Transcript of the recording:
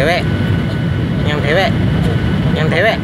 dewek yang dewek yang dewek